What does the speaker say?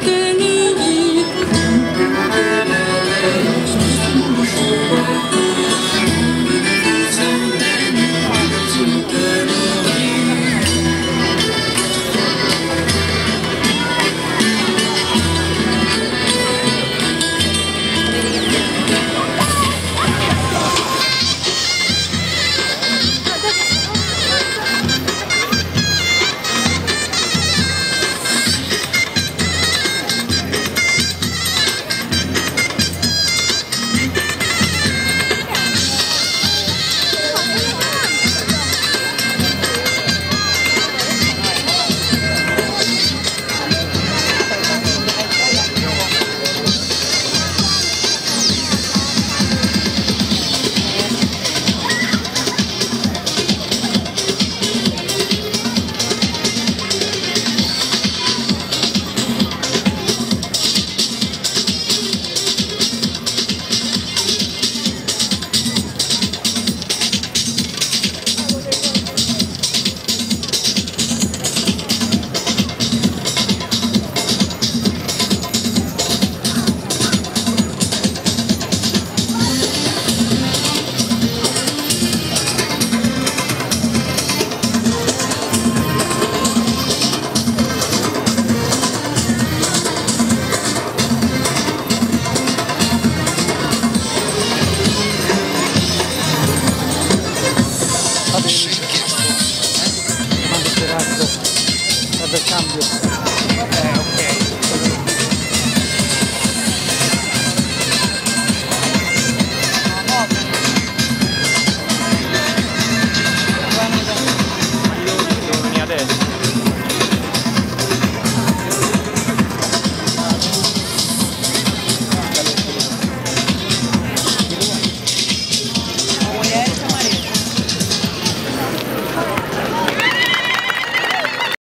que Más esperanza, más de cambio.